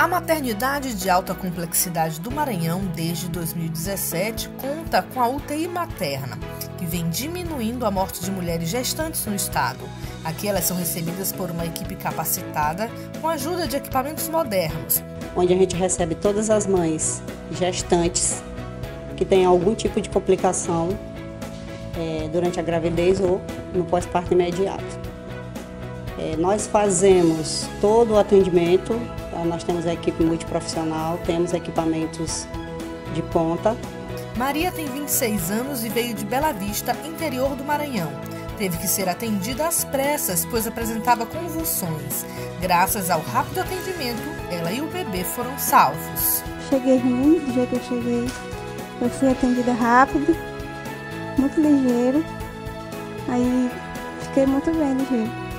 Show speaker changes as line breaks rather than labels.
A maternidade de alta complexidade do Maranhão, desde 2017, conta com a UTI materna, que vem diminuindo a morte de mulheres gestantes no estado. Aqui elas são recebidas por uma equipe capacitada com a ajuda de equipamentos modernos.
Onde a gente recebe todas as mães gestantes que têm algum tipo de complicação é, durante a gravidez ou no pós-parto imediato. É, nós fazemos todo o atendimento? Nós temos a equipe multiprofissional, temos equipamentos de ponta.
Maria tem 26 anos e veio de Bela Vista, interior do Maranhão. Teve que ser atendida às pressas, pois apresentava convulsões. Graças ao rápido atendimento, ela e o bebê foram salvos.
Cheguei ruim, do jeito que eu cheguei. Eu fui atendida rápido, muito ligeiro. Aí fiquei muito bem ligeiro.